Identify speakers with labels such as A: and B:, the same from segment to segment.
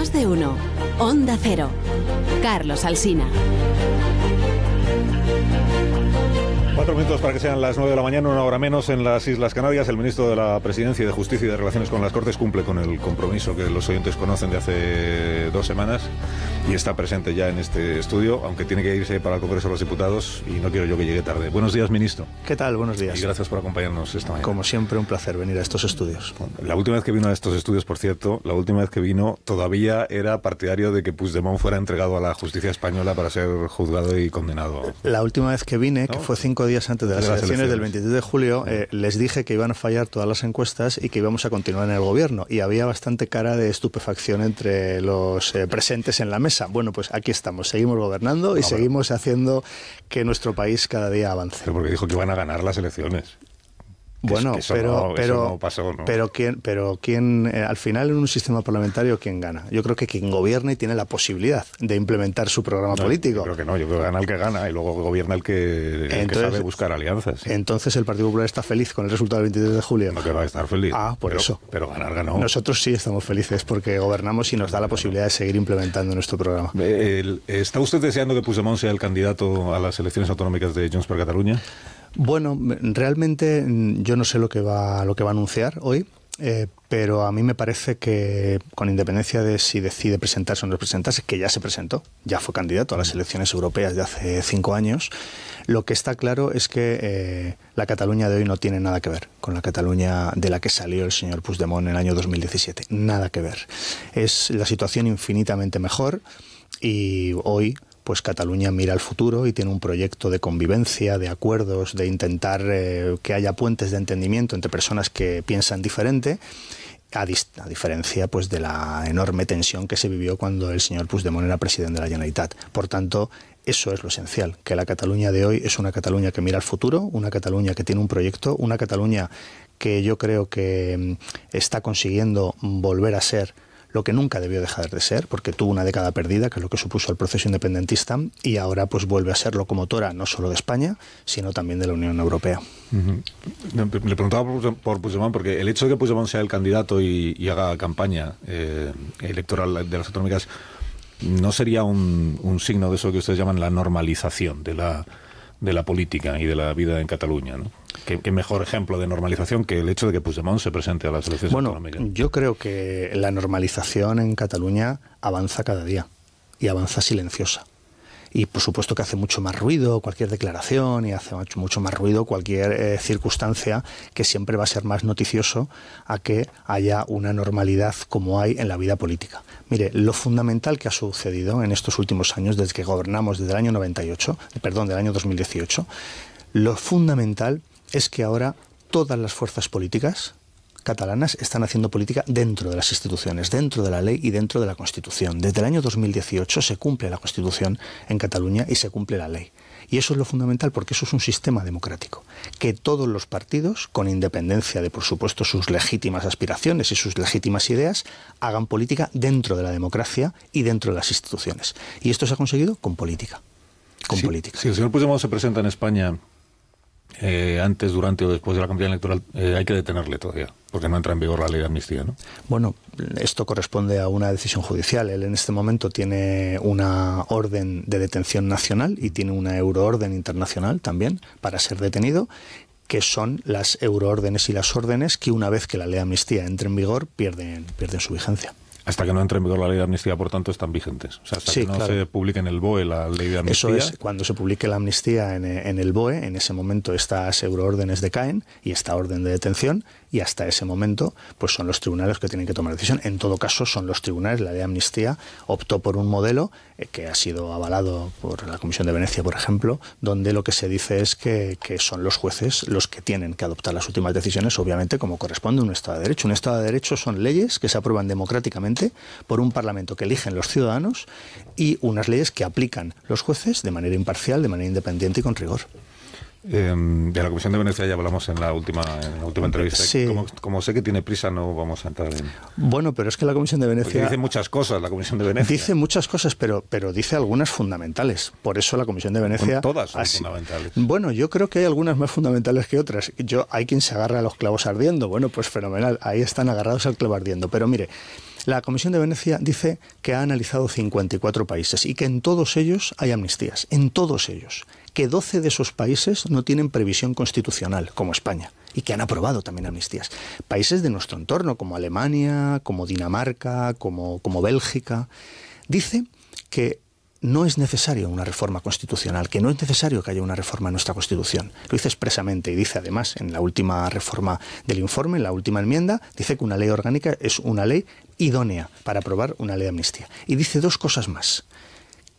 A: Más de uno. Onda Cero. Carlos Alsina.
B: Cuatro minutos para que sean las nueve de la mañana, una hora menos en las Islas Canarias. El ministro de la Presidencia y de Justicia y de Relaciones con las Cortes cumple con el compromiso que los oyentes conocen de hace dos semanas y está presente ya en este estudio, aunque tiene que irse para el Congreso de los Diputados y no quiero yo que llegue tarde. Buenos días, ministro.
C: ¿Qué tal? Buenos días.
B: Y gracias por acompañarnos esta mañana.
C: Como siempre, un placer venir a estos estudios.
B: La última vez que vino a estos estudios, por cierto, la última vez que vino todavía era partidario de que Puigdemont fuera entregado a la justicia española para ser juzgado y condenado.
C: La última vez que vine, que fue cinco días antes de las, de las elecciones, del 23 de julio, eh, les dije que iban a fallar todas las encuestas y que íbamos a continuar en el gobierno. Y había bastante cara de estupefacción entre los eh, presentes en la mesa. Bueno, pues aquí estamos, seguimos gobernando y no, seguimos haciendo que nuestro país cada día avance.
B: Pero porque dijo que iban a ganar las elecciones.
C: Bueno, pero,
B: no,
C: pero,
B: no pasó, ¿no?
C: pero quién, pero quién, eh, al final en un sistema parlamentario, ¿quién gana? Yo creo que quien gobierna y tiene la posibilidad de implementar su programa político.
B: Yo creo que no, yo creo que gana el que gana y luego gobierna el que, el
C: entonces,
B: que sabe buscar alianzas.
C: Entonces el Partido Popular está feliz con el resultado del 23 de julio.
B: No que va a estar feliz.
C: Ah, por
B: pero,
C: eso.
B: Pero ganar ganó.
C: Nosotros sí estamos felices porque gobernamos y nos da la posibilidad de seguir implementando nuestro programa.
B: El, ¿Está usted deseando que Puigdemont sea el candidato a las elecciones autonómicas de Junts per Catalunya?
C: Bueno, realmente yo no sé lo que va, lo que va a anunciar hoy. Eh, pero a mí me parece que, con independencia de si decide presentarse o no presentarse, que ya se presentó, ya fue candidato a las elecciones europeas de hace cinco años, lo que está claro es que eh, la Cataluña de hoy no tiene nada que ver con la Cataluña de la que salió el señor Puigdemont en el año 2017. Nada que ver. Es la situación infinitamente mejor y hoy pues Cataluña mira al futuro y tiene un proyecto de convivencia, de acuerdos, de intentar eh, que haya puentes de entendimiento entre personas que piensan diferente. A, a, diferencia pues de la enorme tensión que se vivió cuando el señor Puigdemont era presidente de la Generalitat. Por tanto, eso es lo esencial, que la Cataluña de hoy es una Cataluña que mira al futuro, una Cataluña que tiene un proyecto, una Cataluña que yo creo que está consiguiendo volver a ser lo que nunca debió dejar de ser, porque tuvo una década perdida, que es lo que supuso el proceso independentista, y ahora pues vuelve a ser locomotora no solo de España, sino también de la Unión Europea.
B: Uh. Le preguntaba por, Puigdemont, porque el hecho de que Puigdemont sea el candidato y, y haga campaña eh, electoral de las autonómicas, ¿no sería un, un signo de eso que ustedes llaman la normalización de la de la política y de la vida en Cataluña. ¿no? ¿Qué, ¿Qué, mejor ejemplo de normalización que el hecho de que Puigdemont se presente a las elecciones
C: bueno? Yo creo que la normalización en Cataluña avanza cada día y avanza silenciosa. Y por supuesto que hace mucho más ruido cualquier declaración y hace mucho, más ruido cualquier eh, circunstancia que siempre va a ser más noticioso a que haya una normalidad como hay en la vida política. Mire, lo fundamental que ha sucedido en estos últimos años, desde que gobernamos desde el año 98, perdón, del año 2018, lo fundamental es que ahora todas las fuerzas políticas catalanas están haciendo política dentro de las instituciones, dentro de la ley y dentro de la Constitución. Desde el año 2018 se cumple la Constitución en Cataluña y se cumple la ley. Y eso es lo fundamental porque eso es un sistema democrático. Que todos los partidos, con independencia de, por supuesto, sus legítimas aspiraciones y sus legítimas ideas, hagan política dentro de la democracia y dentro de las instituciones. Y esto se ha conseguido con política. Con
B: sí,
C: política.
B: Si el señor Puigdemont se presenta en España eh, antes, durante o después de la campaña electoral, eh, hay que detenerle todavía, porque no entra en vigor la ley de amnistía, ¿no?
C: Bueno, esto corresponde a una decisión judicial. Él en este momento tiene una orden de detención nacional y tiene una euroorden internacional también para ser detenido que son las euroórdenes y las órdenes que una vez que la ley de amnistía entre en vigor pierden, pierden su vigencia.
B: Hasta que no entre en vigor la ley de amnistía, por tanto, están vigentes. O sea, hasta
C: sí,
B: que no
C: claro.
B: se publique en el BOE la ley de amnistía.
C: Eso es, cuando se publique la amnistía en, en, el BOE, en ese momento estas euroórdenes decaen y esta orden de detención, y hasta ese momento, pues son los tribunales que tienen que tomar decisión. En todo caso, son los tribunales. La ley de amnistía optó por un modelo eh, que ha sido avalado por la Comisión de Venecia, por ejemplo, donde lo que se dice es que, que son los jueces los que tienen que adoptar las últimas decisiones, obviamente, como corresponde a un Estado de Derecho. Un Estado de Derecho son leyes que se aprueban democráticamente por un Parlamento que eligen los ciudadanos y unas leyes que aplican los jueces de manera imparcial, de manera independiente y con rigor.
B: Eh, de la Comisión de Venecia ya hablamos en la última, en la última entrevista.
C: Sí.
B: Como, como, sé que tiene prisa, no vamos a entrar en.
C: Bueno, pero es que la Comisión de Venecia.
B: Porque dice muchas cosas, la Comisión de Venecia.
C: Dice muchas cosas, pero, pero dice algunas fundamentales. Por eso la Comisión de Venecia.
B: Bueno, todas son
C: así,
B: fundamentales.
C: Bueno, yo creo que hay algunas más fundamentales que otras. Yo, hay quien se agarra a los clavos ardiendo. Bueno, pues fenomenal. Ahí están agarrados al clavo ardiendo. Pero mire. La Comisión de Venecia dice que ha analizado 54 países y que en todos ellos hay amnistías, en todos ellos, que 12 de esos países no tienen previsión constitucional, como España, y que han aprobado también amnistías. Países de nuestro entorno, como Alemania, como Dinamarca, como, como Bélgica, dice que no es necesario una reforma constitucional, que no es necesario que haya una reforma en nuestra Constitución. Lo dice expresamente y dice además en la última reforma del informe, en la última enmienda, dice que una ley orgánica es una ley idónea para aprobar una ley de amnistía. Y dice dos cosas más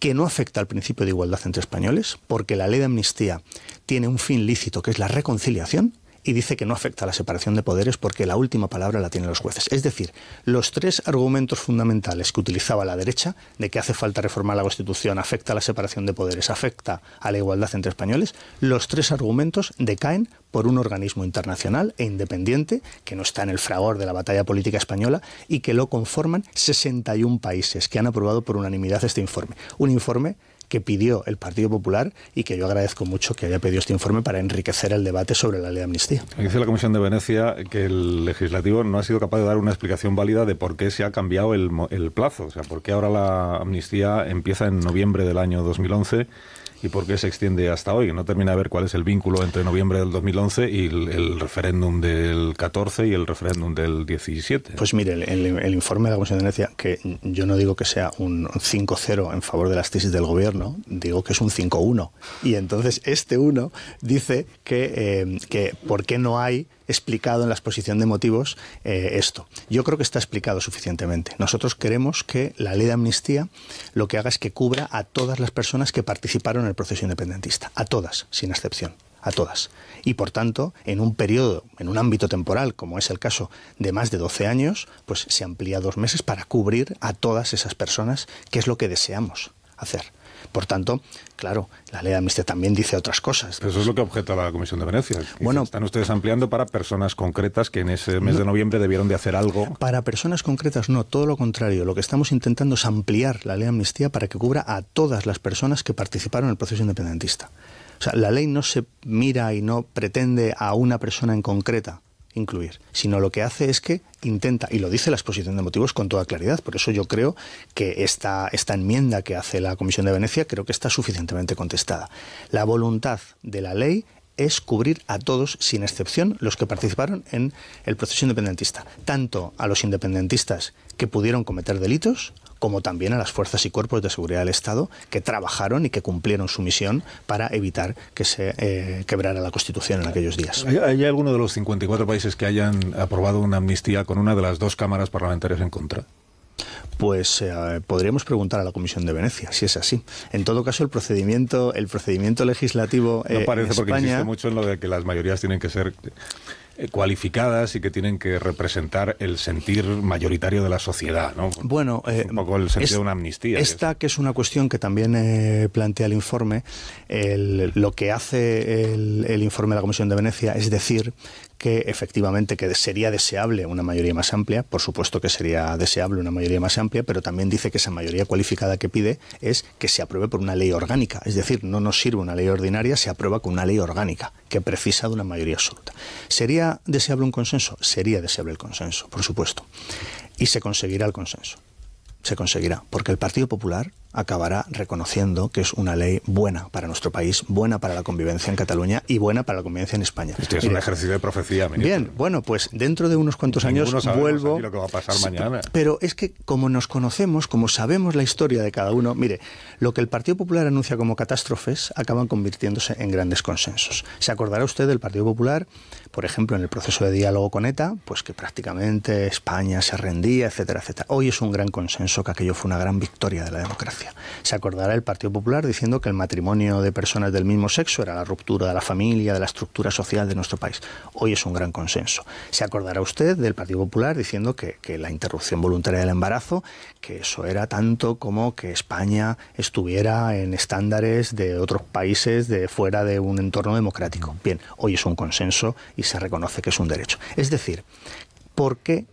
C: que no afecta al principio de igualdad entre españoles, porque la ley de amnistía tiene un fin lícito que es la reconciliación, y dice que no afecta a la separación de poderes porque la última palabra la tienen los jueces. Es decir, los tres argumentos fundamentales que utilizaba la derecha de que hace falta reformar la Constitución, afecta a la separación de poderes, afecta a la igualdad entre españoles, los tres argumentos decaen por un organismo internacional e independiente que no está en el fragor de la batalla política española y que lo conforman 61 países que han aprobado por unanimidad este informe. Un informe que pidió el Partido Popular y que yo agradezco mucho que haya pedido este informe para enriquecer el debate sobre la ley de amnistía.
B: Dice la Comisión de Venecia que el legislativo no ha sido capaz de dar una explicación válida de por qué se ha cambiado el, el plazo, o sea, por qué ahora la amnistía empieza en noviembre del año 2011 y por qué se extiende hasta hoy. No termina de ver cuál es el vínculo entre noviembre del 2011 y el, referéndum del 14 y el referéndum del 17.
C: Pues mire, el, informe de la Comisión de Venecia, que yo no digo que sea un 5-0 en favor de las tesis del gobierno, digo que es un 5-1. Y entonces este 1 dice que, eh, que por qué no hay explicado en la exposición de motivos eh, esto. Yo creo que está explicado suficientemente. Nosotros queremos que la ley de amnistía lo que haga es que cubra a todas las personas que participaron en el proceso independentista, a todas, sin excepción a todas. Y por tanto, en un periodo, en un ámbito temporal, como es el caso de más de 12 años, pues se amplía dos meses para cubrir a todas esas personas, que es lo que deseamos hacer. Por tanto, claro, la ley de amnistía también dice otras cosas.
B: eso es lo que objeta la Comisión de Venecia. Bueno, están ustedes ampliando para personas concretas que en ese mes de noviembre debieron de hacer algo.
C: Para personas concretas no, todo lo contrario. Lo que estamos intentando es ampliar la ley de amnistía para que cubra a todas las personas que participaron en el proceso independentista. O sea, la ley no se mira y no pretende a una persona en concreta incluir, sino lo que hace es que intenta, y lo dice la exposición de motivos con toda claridad, por eso yo creo que esta, esta enmienda que hace la Comisión de Venecia creo que está suficientemente contestada. La voluntad de la ley es cubrir a todos, sin excepción, los que participaron en el proceso independentista, tanto a los independentistas que pudieron cometer delitos, como también a las fuerzas y cuerpos de seguridad del Estado que trabajaron y que cumplieron su misión para evitar que se eh, quebrara la Constitución en aquellos días.
B: ¿Hay, ¿Hay, alguno de los 54 países que hayan aprobado una amnistía con una de las dos cámaras parlamentarias en contra?
C: Pues eh, podríamos preguntar a la Comisión de Venecia si es así. En todo caso, el procedimiento, el procedimiento legislativo
B: no parece porque insiste mucho en lo de que las mayorías tienen que ser eh, cualificadas y que tienen que representar el sentir mayoritario de la sociedad, ¿no?
C: Bueno,
B: eh, un poco el sentido de una amnistía.
C: Esta que es una cuestión que también eh, plantea el informe, lo que hace el, el, informe de la Comisión de Venecia es decir que efectivamente que sería deseable una mayoría más amplia, por supuesto que sería deseable una mayoría más amplia, pero también dice que esa mayoría cualificada que pide es que se apruebe por una ley orgánica, es decir, no nos sirve una ley ordinaria, se aprueba con una ley orgánica que precisa de una mayoría absoluta. ¿Sería deseable un consenso? Sería deseable el consenso, por supuesto. Y se conseguirá el consenso. Se conseguirá, porque el Partido Popular acabará reconociendo que es una ley buena para nuestro país, buena para la convivencia en Cataluña y buena para la convivencia en España.
B: Esto es un ejercicio de profecía.
C: Ministro. Bien, bueno, pues dentro de unos cuantos años vuelvo.
B: Lo que va a pasar mañana.
C: Pero es que como nos conocemos, como sabemos la historia de cada uno, mire, lo que el Partido Popular anuncia como catástrofes acaban convirtiéndose en grandes consensos. ¿Se acordará usted del Partido Popular, por ejemplo, en el proceso de diálogo con ETA, pues que prácticamente España se rendía, etcétera, etcétera? Hoy es un gran consenso que aquello fue una gran victoria de la democracia. Se acordará el Partido Popular diciendo que el matrimonio de personas del mismo sexo era la ruptura de la familia, de la estructura social de nuestro país. Hoy es un gran consenso. Se acordará usted del Partido Popular diciendo que, la interrupción voluntaria del embarazo, que eso era tanto como que España estuviera en estándares de otros países de fuera de un entorno democrático. Bien, hoy es un consenso se reconoce que es un derecho. Es decir, ¿por qué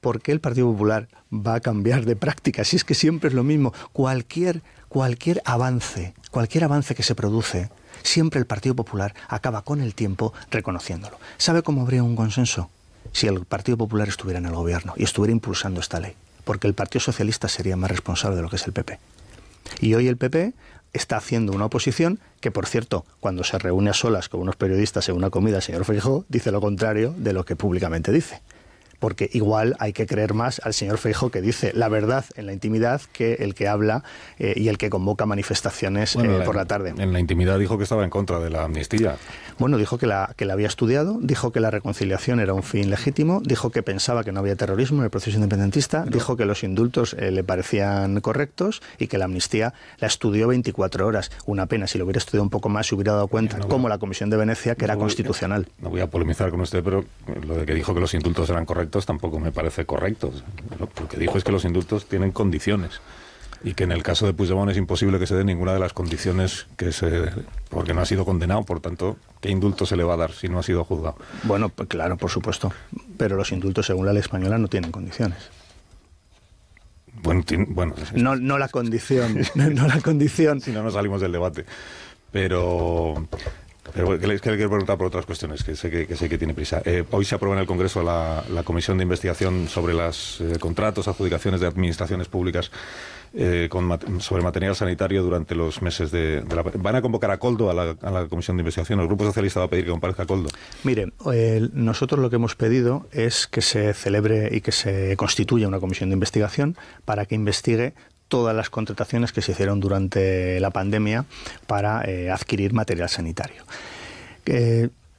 C: ¿por qué el Partido Popular va a cambiar de práctica? Si es que siempre es lo mismo. Cualquier, cualquier avance, cualquier avance que se produce, siempre el Partido Popular acaba con el tiempo reconociéndolo. ¿Sabe cómo habría un consenso? Si el Partido Popular estuviera en el gobierno y estuviera impulsando esta ley porque el Partido Socialista sería más responsable de lo que es el PP. Y hoy el PP está haciendo una oposición que, por cierto, cuando se reúne a solas con unos periodistas en una comida, el señor Feijóo dice lo contrario de lo que públicamente dice porque igual hay que creer más al señor Feijo que dice la verdad en la intimidad que el que habla eh, y el que convoca manifestaciones eh, por la tarde.
B: En la intimidad dijo que estaba en contra de la amnistía.
C: Bueno, dijo que la, que la había estudiado, dijo que la reconciliación era un fin legítimo, dijo que pensaba que no había terrorismo en el proceso independentista, dijo que los indultos eh, le parecían correctos y que la amnistía la estudió 24 horas. Una pena, si lo hubiera estudiado un poco más, se hubiera dado cuenta, como la Comisión de Venecia, que era constitucional.
B: No voy a polemizar con usted, pero lo de que dijo que los indultos eran correctos tampoco me parece correcto. Lo que dijo es que los indultos tienen condiciones y que en el caso de Puigdemont es imposible que se dé ninguna de las condiciones que se porque no ha sido condenado, por tanto, ¿qué indulto se le va a dar si no ha sido juzgado?
C: Bueno, pues claro, por supuesto, pero los indultos según la ley española no tienen condiciones.
B: Bueno, bueno
C: no, no la condición, no la condición.
B: Si no, no salimos del debate. Pero pero le, quiero preguntar por otras cuestiones, que sé que, tiene prisa. Eh, hoy se aprueba en el Congreso la, Comisión de Investigación sobre los eh, contratos, adjudicaciones de administraciones públicas eh, sobre material sanitario durante los meses de, la... ¿Van a convocar a Coldo a la, Comisión de Investigación? ¿El Grupo Socialista va a pedir que comparezca a Coldo?
C: Mire, nosotros lo que hemos pedido es que se celebre y que se constituya una comisión de investigación para que investigue todas las contrataciones que se hicieron durante la pandemia para eh, adquirir material sanitario.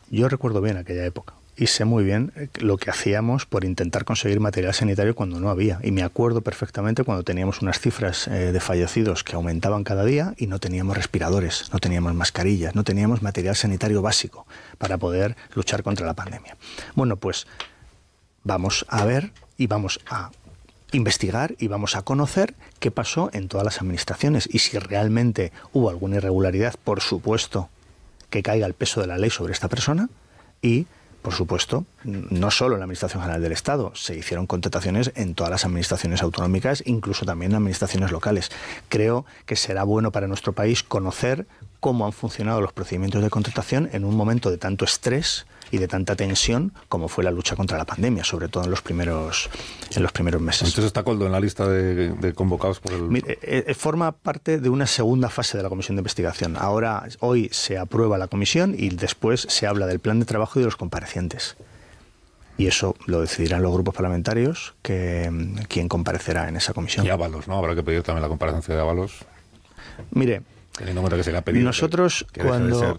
C: yo recuerdo bien aquella época y sé muy bien eh, lo que hacíamos por intentar conseguir material sanitario cuando no había. Y me acuerdo perfectamente cuando teníamos unas cifras eh, de fallecidos que aumentaban cada día y no teníamos respiradores, no teníamos mascarillas, no teníamos material sanitario básico para poder luchar contra la pandemia. Bueno, pues vamos a ver y vamos a investigar y vamos a conocer qué pasó en todas las administraciones y si realmente hubo alguna irregularidad, por supuesto, que caiga el peso de la ley sobre esta persona y por supuesto, no solo en la Administración General del Estado, se hicieron contrataciones en todas las administraciones autonómicas, incluso también en administraciones locales. Creo que será bueno para nuestro país conocer cómo han funcionado los procedimientos de contratación en un momento de tanto estrés y de tanta tensión como fue la lucha contra la pandemia, sobre todo en los primeros, en los primeros meses.
B: Entonces está Coldo en la lista de, convocados por el...
C: Mire, eh, eh, forma parte de una segunda fase de la comisión de investigación. Ahora, hoy se aprueba la comisión y después se habla del plan de trabajo y de los comparecientes. Y eso lo decidirán los grupos parlamentarios, que mm, quién comparecerá en esa comisión.
B: Y Ábalos, ¿no? Habrá que pedir también la comparecencia de Ábalos.
C: Mire,
B: teniendo en cuenta que se le ha pedido.
C: Nosotros, cuando.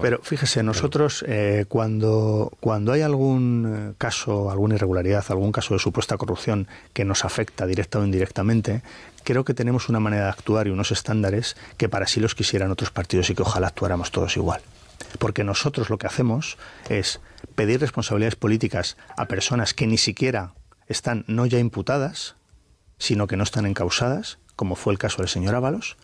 C: Pero fíjese, nosotros eh, cuando, cuando hay algún eh, caso, alguna irregularidad, algún caso de supuesta corrupción que nos afecta directa o indirectamente, creo que tenemos una manera de actuar y unos estándares que para sí los quisieran otros partidos y que ojalá actuáramos todos igual. Porque nosotros lo que hacemos es pedir responsabilidades políticas a personas que ni siquiera están no ya imputadas, sino que no están encausadas, como fue el caso del señor Ábalos,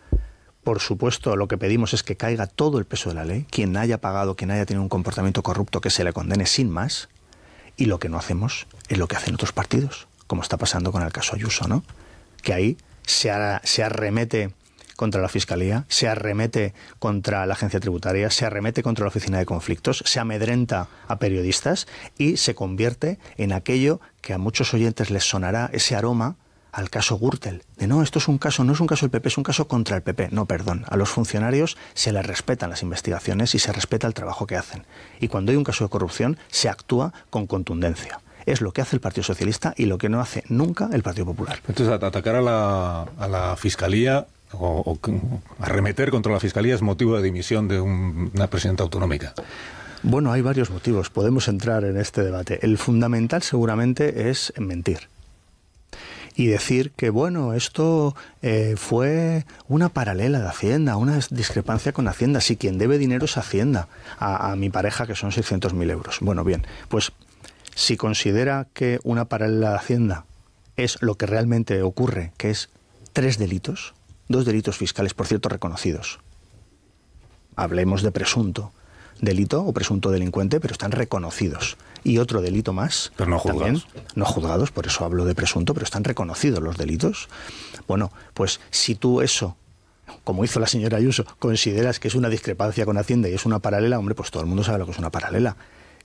C: por supuesto, lo que pedimos es que caiga todo el peso de la ley. Quien haya pagado, quien haya tenido un comportamiento corrupto, que se le condene sin más. Y lo que no hacemos es lo que hacen otros partidos, como está pasando con el caso Ayuso, ¿no? Que ahí se, se arremete contra la Fiscalía, se arremete contra la agencia tributaria, se arremete contra la oficina de conflictos, se amedrenta a periodistas y se convierte en aquello que a muchos oyentes les sonará ese aroma al caso Gürtel. De no, esto es un caso, no es un caso del PP, es un caso contra el PP. No, perdón. A los funcionarios se les respetan las investigaciones y se respeta el trabajo que hacen. Y cuando hay un caso de corrupción, se actúa con contundencia. Es lo que hace el Partido Socialista y lo que no hace nunca el Partido Popular.
B: Entonces, atacar a la, a la Fiscalía o, arremeter contra la Fiscalía es motivo de dimisión de una presidenta autonómica.
C: Bueno, hay varios motivos. Podemos entrar en este debate. El fundamental seguramente es mentir y decir que, bueno, esto eh, fue una paralela de Hacienda, una discrepancia con Hacienda. Si quien debe dinero es Hacienda a, mi pareja, que son 600.000 euros. Bueno, bien, pues si considera que una paralela de Hacienda es lo que realmente ocurre, que es tres delitos, dos delitos fiscales, por cierto, reconocidos. Hablemos de presunto delito o presunto delincuente, pero están reconocidos. Y otro delito más.
B: Pero no juzgados.
C: no juzgados, por eso hablo de presunto, pero están reconocidos los delitos. Bueno, pues si tú eso como hizo la señora Ayuso, consideras que es una discrepancia con Hacienda y es una paralela, hombre, pues todo el mundo sabe lo que es una paralela.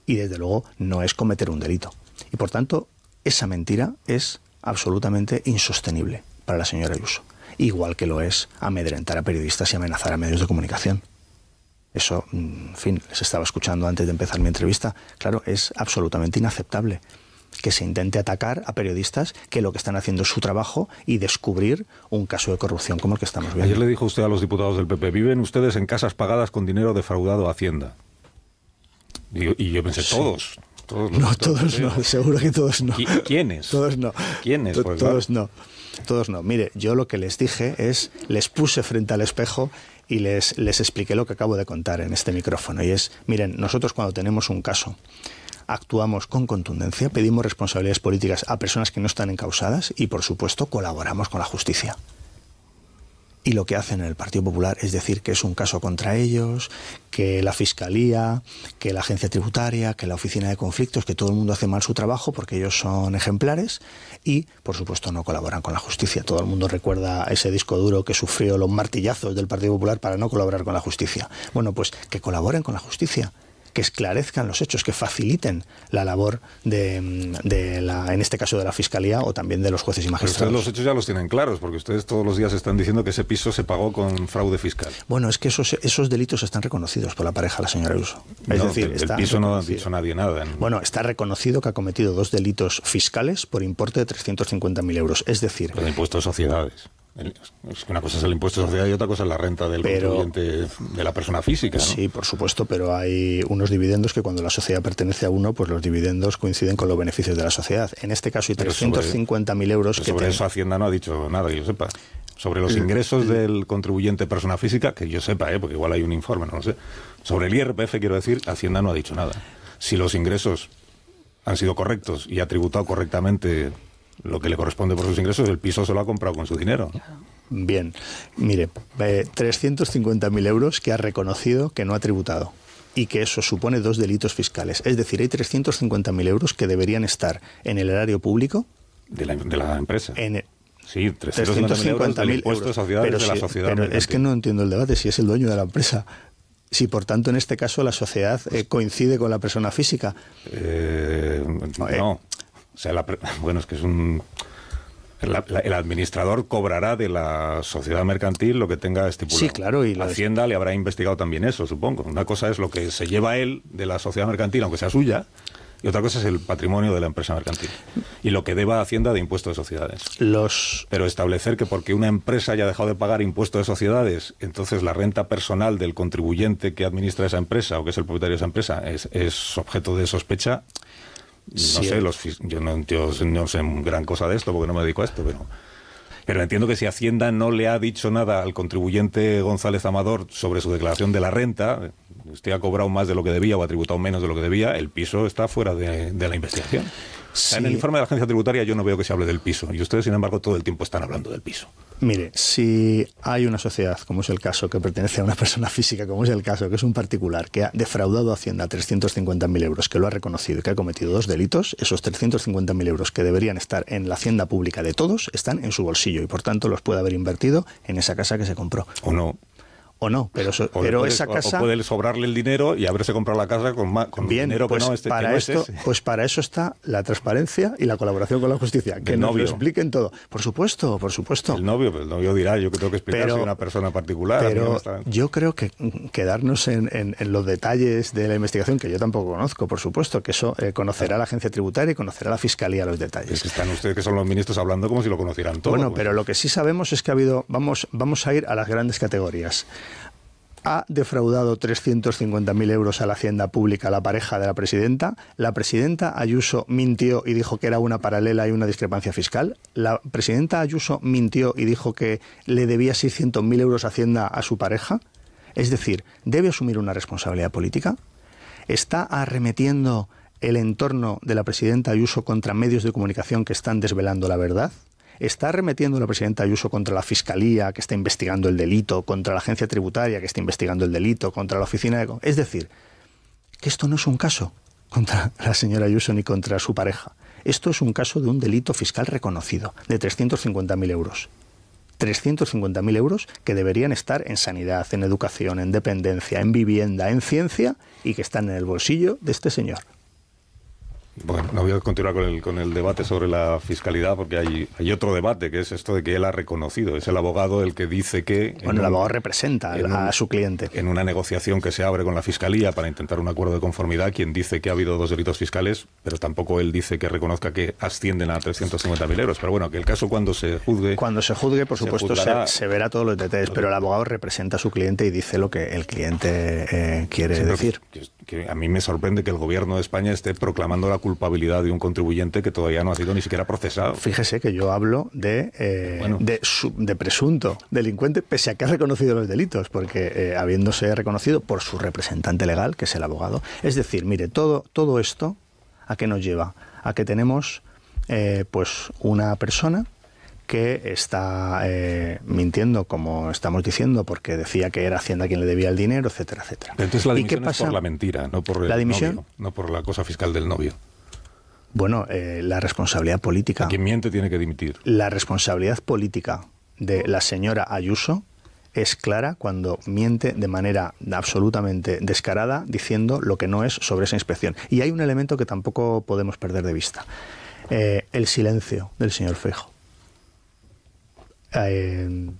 C: Y desde luego no es cometer un delito. Y por tanto, esa mentira es absolutamente insostenible para la señora Ayuso. Igual que lo es amedrentar a periodistas y amenazar a medios de comunicación. Eso, mm, en fin, les estaba escuchando antes de empezar mi entrevista. Claro, es absolutamente inaceptable que se intente atacar a periodistas que lo que están haciendo es su trabajo y descubrir un caso de corrupción como el que estamos viendo.
B: Ayer le dijo usted a los diputados del PP, viven ustedes en casas pagadas con dinero defraudado a Hacienda. Y, yo pensé, todos.
C: todos no, todos no, seguro que todos no.
B: ¿Quiénes?
C: Todos no.
B: ¿Quiénes?
C: Pues todos no. Todos no. Mire, yo lo que les dije es, les puse frente al espejo y les, les expliqué lo que acabo de contar en este micrófono. Y es, miren, nosotros cuando tenemos un caso actuamos con contundencia, pedimos responsabilidades políticas a personas que no están encausadas y, por supuesto, colaboramos con la justicia. Y lo que hacen en el Partido Popular es decir que es un caso contra ellos, que la Fiscalía, que la Agencia Tributaria, que la Oficina de Conflictos, que todo el mundo hace mal su trabajo porque ellos son ejemplares y, por supuesto, no colaboran con la justicia. Todo el mundo recuerda ese disco duro que sufrió los martillazos del Partido Popular para no colaborar con la justicia. Bueno, pues que colaboren con la justicia que esclarezcan los hechos, que faciliten la labor de, la, en este caso de la Fiscalía o también de los jueces y magistrados.
B: Pero ustedes los hechos ya los tienen claros, porque ustedes todos los días están diciendo que ese piso se pagó con fraude fiscal.
C: Bueno, es que esos, esos delitos están reconocidos por la pareja, la señora Uso. Es decir,
B: el piso no ha dicho nadie nada.
C: Bueno, está reconocido que ha cometido dos delitos fiscales por importe de 350.000 euros. Es decir...
B: Por impuesto de sociedades. Una cosa es el impuesto de sociedad y otra cosa es la renta del contribuyente de la persona física.
C: Sí, por supuesto, pero hay unos dividendos que cuando la sociedad pertenece a uno, pues los dividendos coinciden con los beneficios de la sociedad. En este caso hay 350.000 euros.
B: que sobre eso Hacienda no ha dicho nada, que yo sepa. Sobre los ingresos del contribuyente persona física, que yo sepa, ¿eh? porque igual hay un informe, no lo sé. Sobre el IRPF, quiero decir, Hacienda no ha dicho nada. Si los ingresos han sido correctos y ha tributado correctamente lo que le corresponde por sus ingresos, el piso se lo ha comprado con su dinero.
C: Bien, mire, 350.000 eh, euros que ha reconocido que no ha tributado y que eso supone dos delitos fiscales. Es decir, hay 350.000 euros que deberían estar en el erario público.
B: De la, de la empresa.
C: En
B: sí, 350.000 euros de la sociedad.
C: Pero es que no entiendo el debate, si es el dueño de la empresa. Si por tanto en este caso la sociedad eh, coincide con la persona física.
B: Eh, no. O sea, bueno, es que es un... el administrador cobrará de la sociedad mercantil lo que tenga estipulado.
C: Sí, claro.
B: Y la Hacienda le habrá investigado también eso, supongo. Una cosa es lo que se lleva él de la sociedad mercantil, aunque sea suya, y otra cosa es el patrimonio de la empresa mercantil. Y lo que deba Hacienda de impuestos de sociedades.
C: Los...
B: Pero establecer que porque una empresa haya dejado de pagar impuestos de sociedades, entonces la renta personal del contribuyente que administra esa empresa o que es el propietario de esa empresa es, es objeto de sospecha, no sé, los, yo, no, no sé gran cosa de esto porque no me dedico a esto, pero... Pero entiendo que si Hacienda no le ha dicho nada al contribuyente González Amador sobre su declaración de la renta, usted ha cobrado más de lo que debía o ha tributado menos de lo que debía, el piso está fuera de, de la investigación. En el informe de la agencia tributaria yo no veo que se hable del piso y ustedes, sin embargo, todo el tiempo están hablando del piso.
C: Mire, si hay una sociedad, como es el caso, que pertenece a una persona física, como es el caso, que es un particular, que ha defraudado a Hacienda 350.000 euros, que lo ha reconocido y que ha cometido dos delitos, esos 350.000 euros que deberían estar en la hacienda pública de todos están en su bolsillo y, por tanto, los puede haber invertido en esa casa que se compró.
B: O no
C: o no, pero, pero esa casa...
B: O puede sobrarle el dinero y haberse comprado la casa con, más, con
C: bien,
B: dinero
C: pues
B: que no, este,
C: para esto, Pues para eso está la transparencia y la colaboración con la justicia, que nos lo expliquen todo. Por supuesto, por supuesto.
B: El novio, pues el novio dirá, yo que tengo que explicar, soy una persona particular.
C: Pero yo creo que quedarnos en, los detalles de la investigación, que yo tampoco conozco, por supuesto, que eso eh, conocerá la agencia tributaria y conocerá la fiscalía los detalles.
B: Es que están ustedes, que son los ministros, hablando como si lo conocieran todo.
C: Bueno, pues. pero lo que sí sabemos es que ha habido, vamos, vamos a ir a las grandes categorías ha defraudado 350.000 euros a la hacienda pública la pareja de la presidenta. La presidenta Ayuso mintió y dijo que era una paralela y una discrepancia fiscal. La presidenta Ayuso mintió y dijo que le debía 600.000 euros a Hacienda a su pareja. Es decir, ¿debe asumir una responsabilidad política? ¿Está arremetiendo el entorno de la presidenta Ayuso contra medios de comunicación que están desvelando la verdad? ¿Está remetiendo la presidenta Ayuso contra la Fiscalía, que está investigando el delito, contra la agencia tributaria, que está investigando el delito, contra la oficina de... Es decir, que esto no es un caso contra la señora Ayuso ni contra su pareja. Esto es un caso de un delito fiscal reconocido, de 350.000 euros. 350.000 euros que deberían estar en sanidad, en educación, en dependencia, en vivienda, en ciencia y que están en el bolsillo de este señor.
B: Bueno, no voy a continuar con el, con el debate sobre la fiscalidad porque hay, hay otro debate que es esto de que él ha reconocido. Es el abogado el que dice que...
C: Bueno, el abogado representa a su cliente.
B: En una negociación que se abre con la fiscalía para intentar un acuerdo de conformidad, quien dice que ha habido dos delitos fiscales, pero tampoco él dice que reconozca que ascienden a 350.000 euros. Pero bueno, que el caso cuando se juzgue...
C: Cuando se juzgue, por supuesto, se, verá todos los detalles, pero el abogado representa a su cliente y dice lo que el cliente eh, quiere decir.
B: que a mí me sorprende que el gobierno de España esté proclamando la culpabilidad de un contribuyente que todavía no ha sido ni siquiera procesado.
C: Fíjese que yo hablo de, eh, de, presunto delincuente, pese a que ha reconocido los delitos, porque eh, habiéndose reconocido por su representante legal, que es el abogado. Es decir, mire, todo, todo esto, ¿a qué nos lleva? A que tenemos eh, pues una persona que está mintiendo, como estamos diciendo, porque decía que era Hacienda quien le debía el dinero, etcétera, etcétera.
B: Entonces la dimisión es por la mentira, no por el ¿La dimisión? no por la cosa fiscal del novio.
C: Bueno, eh, la responsabilidad política.
B: Quien miente tiene que dimitir.
C: La responsabilidad política de la señora Ayuso es clara cuando miente de manera absolutamente descarada diciendo lo que no es sobre esa inspección. Y hay un elemento que tampoco podemos perder de vista. Eh, el silencio del señor Fejo. Eh,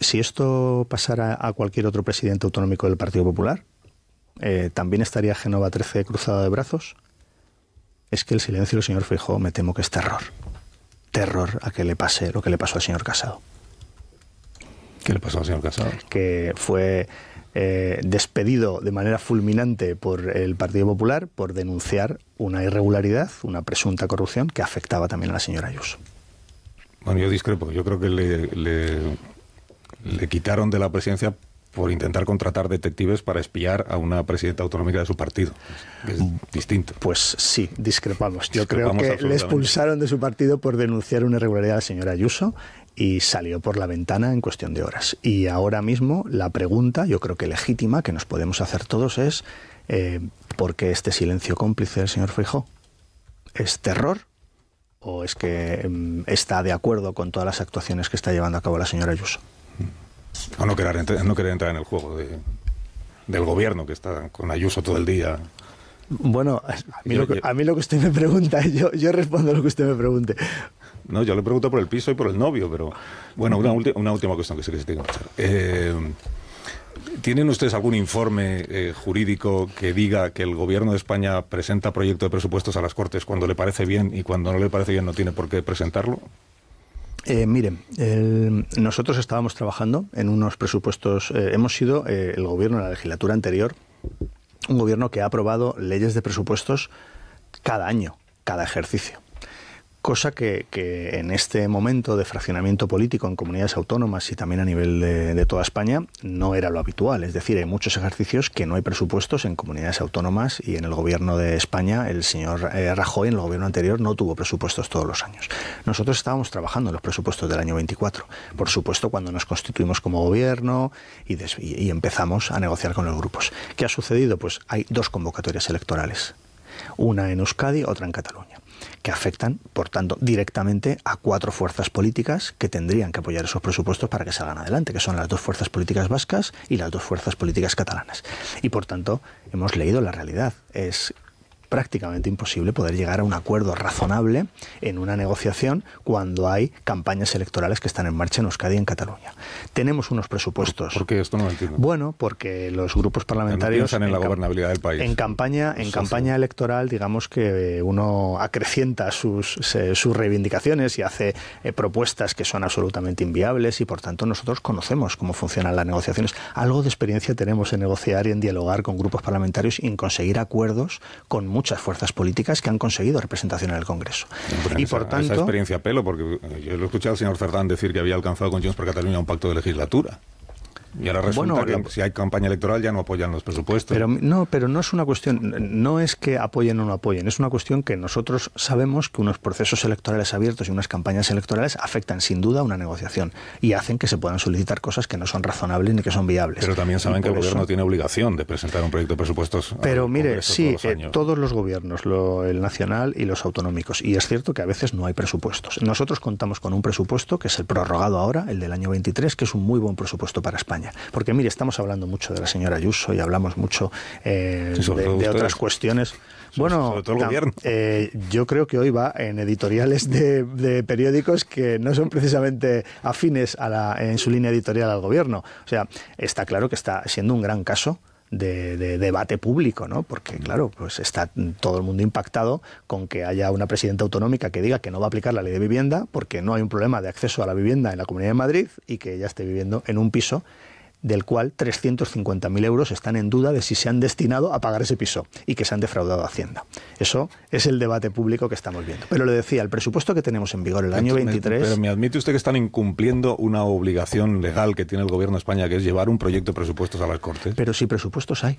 C: si esto pasara a cualquier otro presidente autonómico del Partido Popular, ¿también estaría Genova 13 cruzado de brazos? es que el silencio del señor Feijóo me temo que es terror. Terror a que le pase lo que le pasó al señor Casado.
B: ¿Qué le pasó al señor Casado?
C: Que fue eh, despedido de manera fulminante por el Partido Popular por denunciar una irregularidad, una presunta corrupción que afectaba también a la señora Ayuso.
B: Bueno, yo discrepo. Yo creo que le, le quitaron de la presidencia por intentar contratar detectives para espiar a una presidenta autonómica de su partido. Es distinto.
C: Pues sí, discrepamos. Yo creo que le expulsaron de su partido por denunciar una irregularidad a la señora Ayuso y salió por la ventana en cuestión de horas. Y ahora mismo la pregunta, yo creo que legítima, que nos podemos hacer todos es eh, ¿por qué este silencio cómplice del señor Feijó? ¿Es terror? ¿O es que mm, está de acuerdo con todas las actuaciones que está llevando a cabo la señora Ayuso?
B: O no querer, no querer entrar en el juego de, del gobierno que está con Ayuso todo el día.
C: Bueno, a mí, lo, que, a mí lo que usted me pregunta, yo, yo respondo lo que usted me pregunte.
B: No, yo le pregunto por el piso y por el novio, pero bueno, una, una última cuestión que sé que se tiene que eh, ¿Tienen ustedes algún informe eh, jurídico que diga que el gobierno de España presenta proyecto de presupuestos a las Cortes cuando le parece bien y cuando no le parece bien no tiene por qué presentarlo?
C: Eh, miren, nosotros estábamos trabajando en unos presupuestos, eh, hemos sido eh, el gobierno de la legislatura anterior, un gobierno que ha aprobado leyes de presupuestos cada año, cada ejercicio cosa que, en este momento de fraccionamiento político en comunidades autónomas y también a nivel de, toda España no era lo habitual. Es decir, hay muchos ejercicios que no hay presupuestos en comunidades autónomas y en el gobierno de España el señor eh, Rajoy en el gobierno anterior no tuvo presupuestos todos los años. Nosotros estábamos trabajando en los presupuestos del año 24. Por supuesto, cuando nos constituimos como gobierno y, y empezamos a negociar con los grupos. ¿Qué ha sucedido? Pues hay dos convocatorias electorales. Una en Euskadi, otra en Cataluña que afectan, por tanto, directamente a cuatro fuerzas políticas que tendrían que apoyar esos presupuestos para que salgan adelante, que son las dos fuerzas políticas vascas y las dos fuerzas políticas catalanas. Y por tanto, hemos leído la realidad. Es prácticamente imposible poder llegar a un acuerdo razonable en una negociación cuando hay campañas electorales que están en marcha en Euskadi y en Cataluña. Tenemos unos presupuestos.
B: ¿Por qué esto no lo entiendo?
C: Bueno, porque los grupos parlamentarios
B: en, la gobernabilidad del país.
C: En campaña, en campaña electoral, digamos que uno acrecienta sus, sus reivindicaciones y hace eh, propuestas que son absolutamente inviables y por tanto nosotros conocemos cómo funcionan las negociaciones. Algo de experiencia tenemos en negociar y en dialogar con grupos parlamentarios y en conseguir acuerdos con muchas fuerzas políticas que han conseguido representación en el Congreso.
B: y por tanto... Esa experiencia pelo, porque yo lo he escuchado al señor Cerdán decir que había alcanzado con Junts por Cataluña un pacto de legislatura. Y ahora resulta que si hay campaña electoral ya no apoyan los presupuestos.
C: Pero no, pero no es una cuestión, no es que apoyen o no apoyen, es una cuestión que nosotros sabemos que unos procesos electorales abiertos y unas campañas electorales afectan sin duda una negociación y hacen que se puedan solicitar cosas que no son razonables ni que son viables.
B: Pero también saben que el gobierno tiene obligación de presentar un proyecto de presupuestos.
C: Pero mire, sí, eh, todos los gobiernos, el nacional y los autonómicos. Y es cierto que a veces no hay presupuestos. Nosotros contamos con un presupuesto que es el prorrogado ahora, el del año 23, que es un muy buen presupuesto para España Porque mire, estamos hablando mucho de la señora Ayuso y hablamos mucho eh, de, otras cuestiones. Bueno, eh, yo creo que hoy va en editoriales de, periódicos que no son precisamente afines a la, en su línea editorial al gobierno. O sea, está claro que está siendo un gran caso de, debate público, ¿no? Porque, claro, pues está todo el mundo impactado con que haya una presidenta autonómica que diga que no va a aplicar la ley de vivienda porque no hay un problema de acceso a la vivienda en la Comunidad de Madrid y que ella esté viviendo en un piso del cual 350.000 euros están en duda de si se han destinado a pagar ese piso y que se han defraudado a Hacienda. Eso es el debate público que estamos viendo. Pero le decía, el presupuesto que tenemos en vigor el año 23...
B: Pero me admite usted que están incumpliendo una obligación legal que tiene el Gobierno de España, que es llevar un proyecto de presupuestos a las Cortes.
C: Pero si presupuestos hay.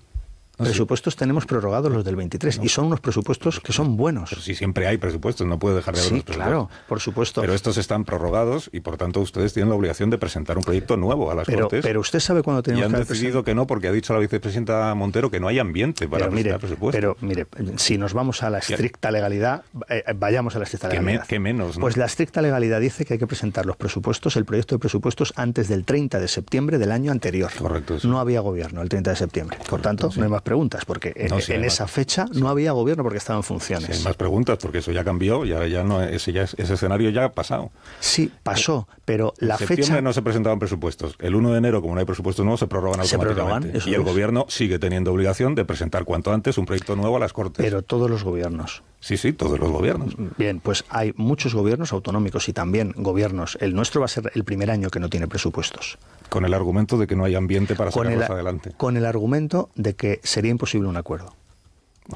C: Ah, presupuestos tenemos prorrogados los del 23 y son unos presupuestos que son buenos.
B: Pero si siempre hay presupuestos, no puede dejar de haber
C: sí, claro, por supuesto.
B: Pero estos están prorrogados y por tanto ustedes tienen la obligación de presentar un proyecto nuevo a las
C: pero,
B: Cortes.
C: Pero usted sabe cuándo tenemos
B: y han decidido que no porque ha dicho la vicepresidenta Montero que no hay ambiente para presentar presupuestos.
C: Pero mire, si nos vamos a la estricta legalidad, eh, vayamos a la estricta legalidad.
B: ¿Qué, menos?
C: Pues la estricta legalidad dice que hay que presentar los presupuestos, el proyecto de presupuestos antes del 30 de septiembre del año anterior.
B: Correcto.
C: No había gobierno el 30 de septiembre. Por tanto, no hay más preguntas porque en, esa fecha no había gobierno porque estaba en funciones.
B: hay más preguntas, porque eso ya cambió, ya, ya no, ese, ya, ese escenario ya ha pasado.
C: Sí, pasó, pero la
B: en septiembre
C: fecha...
B: no se presentaban presupuestos. El 1 de enero, como no hay presupuestos nuevos, se prorrogan automáticamente. y el gobierno sigue teniendo obligación de presentar cuanto antes un proyecto nuevo a las Cortes.
C: Pero todos los gobiernos.
B: Sí, sí, todos los gobiernos.
C: Bien, pues hay muchos gobiernos autonómicos y también gobiernos. El nuestro va a ser el primer año que no tiene presupuestos.
B: Con el argumento de que no hay ambiente para sacarlos adelante.
C: Con el argumento de que sería imposible un acuerdo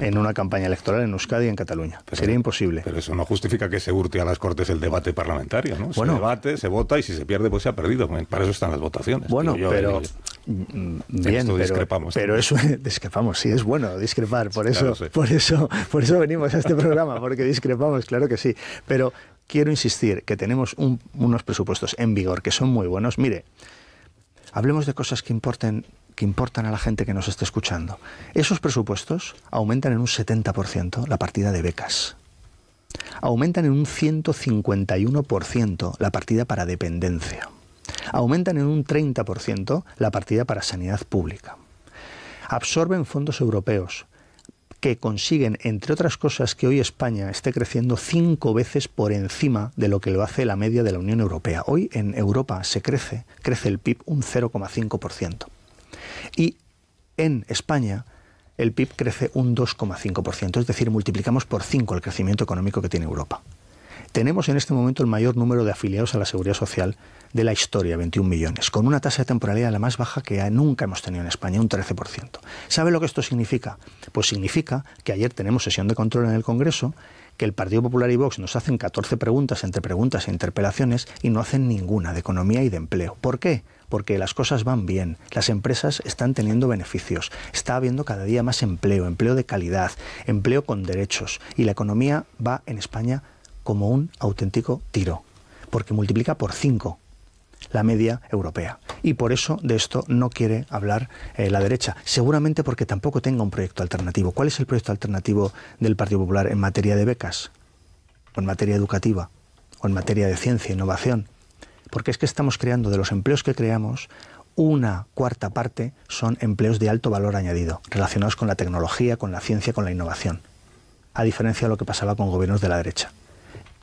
C: en una campaña electoral en Euskadi y en Cataluña. Sería imposible.
B: Pero eso no justifica que se hurte a las Cortes el debate parlamentario, ¿no? se debate, se vota y si se pierde, pues se ha perdido. Para eso están las votaciones.
C: Bueno, pero... Mm, bien, pero, discrepamos. Pero eso discrepamos, sí, es bueno discrepar. Por eso, por eso, por eso venimos a este programa, porque discrepamos, claro que sí. Pero quiero insistir que tenemos unos presupuestos en vigor que son muy buenos. Mire, hablemos de cosas que importen que importan a la gente que nos esté escuchando. Esos presupuestos aumentan en un 70% la partida de becas. Aumentan en un 151% la partida para dependencia. Aumentan en un 30% la partida para sanidad pública. Absorben fondos europeos que consiguen, entre otras cosas, que hoy España esté creciendo cinco veces por encima de lo que lo hace la media de la Unión Europea. Hoy en Europa se crece, crece el PIB un 0,5%. Y en España el PIB crece un 2,5%, es decir, multiplicamos por 5 el crecimiento económico que tiene Europa. Tenemos en este momento el mayor número de afiliados a la seguridad social de la historia, 21 millones, con una tasa de temporalidad la más baja que nunca hemos tenido en España, un 13%. ¿Sabe lo que esto significa? Pues significa que ayer tenemos sesión de control en el Congreso, que el Partido Popular y Vox nos hacen 14 preguntas entre preguntas e interpelaciones y no hacen ninguna de economía y de empleo. ¿Por qué? porque las cosas van bien, las empresas están teniendo beneficios, está habiendo cada día más empleo, empleo de calidad, empleo con derechos y la economía va en España como un auténtico tiro, porque multiplica por cinco la media europea. Y por eso de esto no quiere hablar eh, la derecha, seguramente porque tampoco tenga un proyecto alternativo. ¿Cuál es el proyecto alternativo del Partido Popular en materia de becas? ¿O en materia educativa? ¿O en materia de ciencia e innovación? porque es que estamos creando de los empleos que creamos, una cuarta parte son empleos de alto valor añadido, relacionados con la tecnología, con la ciencia, con la innovación, a diferencia de lo que pasaba con gobiernos de la derecha.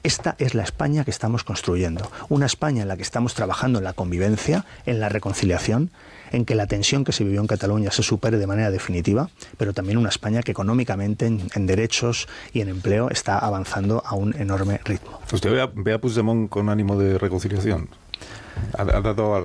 C: Esta es la España que estamos construyendo, una España en la que estamos trabajando en la convivencia, en la reconciliación, en que la tensión que se vivió en Cataluña se supere de manera definitiva, pero también una España que económicamente, en, derechos y en empleo está avanzando a un enorme ritmo.
B: ¿Usted a, ve a Puigdemont con ánimo de reconciliación? ¿Ha, dado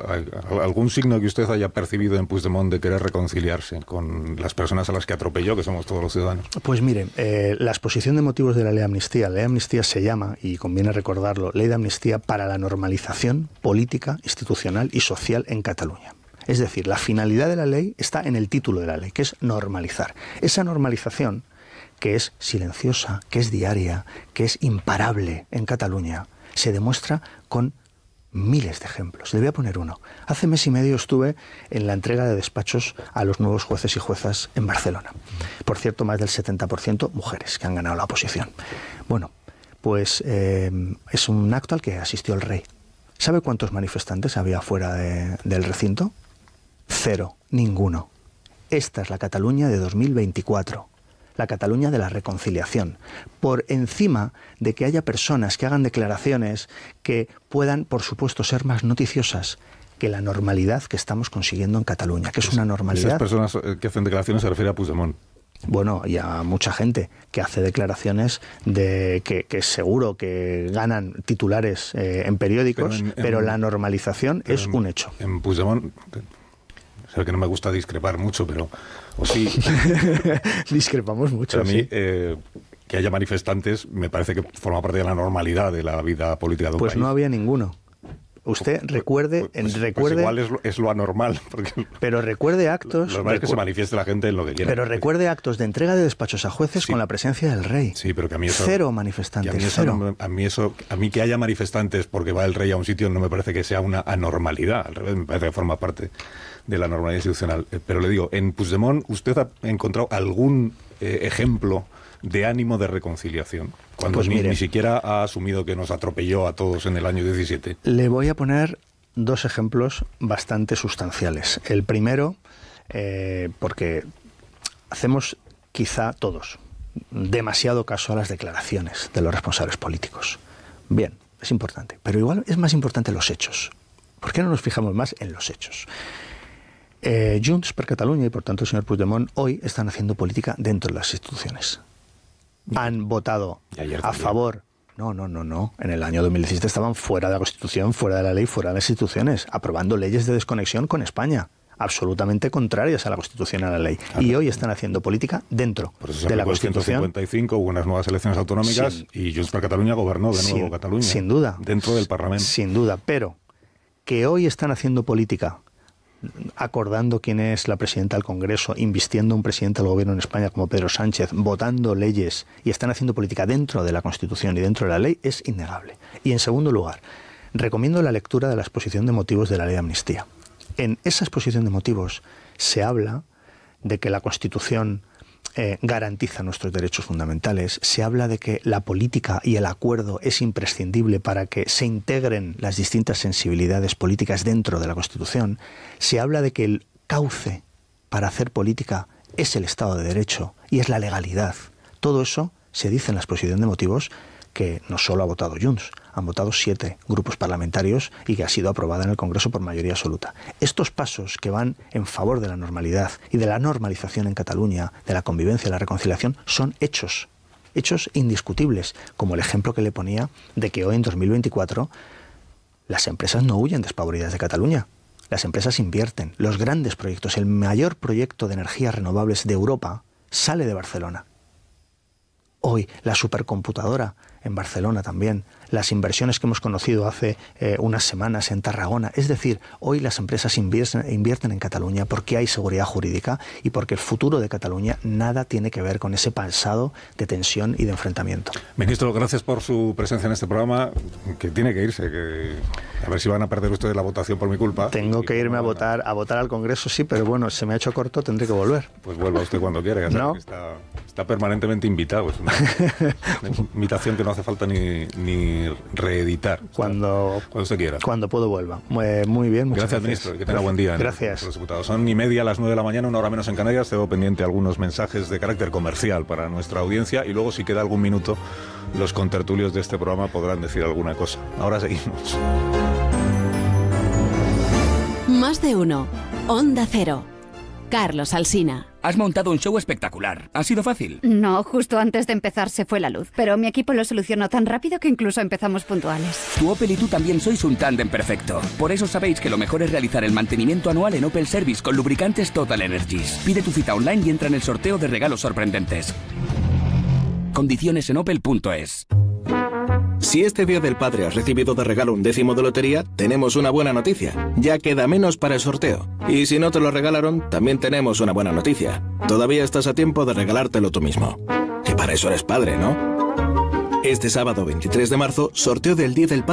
B: algún signo que usted haya percibido en Puigdemont de querer reconciliarse con las personas a las que atropelló, que somos todos los ciudadanos?
C: Pues mire, eh, la exposición de motivos de la ley de amnistía, la ley de amnistía se llama, y conviene recordarlo, ley de amnistía para la normalización política, institucional y social en Cataluña. Es decir, la finalidad de la ley está en el título de la ley, que es normalizar. Esa normalización, que es silenciosa, que es diaria, que es imparable en Cataluña, se demuestra con miles de ejemplos. Le voy a poner uno. Hace mes y medio estuve en la entrega de despachos a los nuevos jueces y juezas en Barcelona. Por cierto, más del 70% mujeres que han ganado la oposición. Bueno, pues eh, es un acto al que asistió el rey. ¿Sabe cuántos manifestantes había fuera del recinto? Cero, ninguno. Esta es la Cataluña de 2024 la Cataluña de la reconciliación, por encima de que haya personas que hagan declaraciones que puedan, por supuesto, ser más noticiosas que la normalidad que estamos consiguiendo en Cataluña, que es una normalidad.
B: Esas personas eh, que hacen declaraciones se refiere a Puigdemont.
C: Bueno, y a mucha gente que hace declaraciones de que, seguro que ganan titulares eh, en periódicos, pero, la normalización es un hecho.
B: En Puigdemont, que no me gusta discrepar mucho, pero o sí.
C: Discrepamos mucho.
B: a mí, eh, que haya manifestantes me parece que forma parte de la normalidad de la vida política de un
C: pues
B: país.
C: no había ninguno. Usted pues, recuerde,
B: pues, pues,
C: recuerde
B: igual es lo, anormal. Porque
C: pero recuerde actos.
B: Lo normal es que se manifieste la gente en lo que quiera.
C: Pero recuerde actos de entrega de despachos a jueces con la presencia del rey.
B: Sí, pero que a mí eso.
C: Cero manifestantes.
B: A mí,
C: cero.
B: a mí eso, a mí que haya manifestantes porque va el rey a un sitio no me parece que sea una anormalidad. Al revés, me parece que forma parte de la normalidad institucional. Eh, pero le digo, en Puigdemont, ¿usted ha encontrado algún eh, ejemplo de ánimo de reconciliación? Cuando
C: pues
B: ni, siquiera ha asumido que nos atropelló a todos en el año 17.
C: Le voy a poner dos ejemplos bastante sustanciales. El primero, eh, porque hacemos quizá todos demasiado caso a las declaraciones de los responsables políticos. Bien, es importante, pero igual es más importante los hechos. ¿Por qué no nos fijamos más en los hechos? Eh, Junts per Cataluña y por tanto el señor Puigdemont hoy están haciendo política dentro de las instituciones. Han votado a favor. No, no, no, no. En el año 2017 estaban fuera de la Constitución, fuera de la ley, fuera de las instituciones, aprobando leyes de desconexión con España absolutamente contrarias a la Constitución y a la ley. Y hoy están haciendo política dentro de la Constitución.
B: En 155 hubo unas nuevas elecciones autonómicas y Junts per Cataluña gobernó de nuevo Cataluña.
C: Sin duda.
B: Dentro del Parlamento.
C: Sin duda. Pero que hoy están haciendo política acordando quién es la presidenta del Congreso, invistiendo un presidente del gobierno en España como Pedro Sánchez, votando leyes y están haciendo política dentro de la Constitución y dentro de la ley, es innegable. Y en segundo lugar, recomiendo la lectura de la exposición de motivos de la ley de amnistía. En esa exposición de motivos se habla de que la Constitución eh, garantiza nuestros derechos fundamentales, se habla de que la política y el acuerdo es imprescindible para que se integren las distintas sensibilidades políticas dentro de la Constitución, se habla de que el cauce para hacer política es el Estado de Derecho y es la legalidad. Todo eso se dice en la exposición de motivos que no solo ha votado Junts, han votado siete grupos parlamentarios y que ha sido aprobada en el Congreso por mayoría absoluta. Estos pasos que van en favor de la normalidad y de la normalización en Cataluña, de la convivencia y la reconciliación, son hechos, hechos indiscutibles, como el ejemplo que le ponía de que hoy en 2024 las empresas no huyen despavoridas de Cataluña. Las empresas invierten. Los grandes proyectos, el mayor proyecto de energías renovables de Europa, sale de Barcelona. Hoy la supercomputadora en Barcelona también, las inversiones que hemos conocido hace eh, unas semanas en Tarragona. Es decir, hoy las empresas invierten, en Cataluña porque hay seguridad jurídica y porque el futuro de Cataluña nada tiene que ver con ese pasado de tensión y de enfrentamiento.
B: Ministro, gracias por su presencia en este programa, que tiene que irse, que a ver si van a perder ustedes la votación por mi culpa.
C: Tengo que irme a votar, a votar al Congreso, sí, pero bueno, se me ha hecho corto, tendré que volver.
B: Pues vuelva usted cuando quiera, ¿No? está, está, permanentemente invitado. Es una, invitación que no hace falta ni, ni reeditar.
C: Cuando,
B: cuando se quiera.
C: Cuando puedo vuelva. Muy, bien, muchas
B: gracias. ministro. Que tenga buen día.
C: Gracias.
B: Son ni media a las nueve de la mañana, una hora menos en Canarias. Tengo pendiente algunos mensajes de carácter comercial para nuestra audiencia y luego, si queda algún minuto, los contertulios de este programa podrán decir alguna cosa. Ahora seguimos.
A: Más de uno. Onda Cero. Carlos Alsina.
D: Has montado un show espectacular. ¿Ha sido fácil?
E: No, justo antes de empezar se fue la luz. Pero mi equipo lo solucionó tan rápido que incluso empezamos puntuales.
D: Tu Opel y tú también sois un tándem perfecto. Por eso sabéis que lo mejor es realizar el mantenimiento anual en Opel Service con lubricantes Total Energies. Pide tu cita online y entra en el sorteo de regalos sorprendentes. Condiciones en opel.es.
F: Si este Día del Padre has recibido de regalo un décimo de lotería, tenemos una buena noticia. Ya queda menos para el sorteo. Y si no te lo regalaron, también tenemos una buena noticia. Todavía estás a tiempo de regalártelo tú mismo. Que para eso eres padre, ¿no? Este sábado 23 de marzo, sorteo del Día del Padre.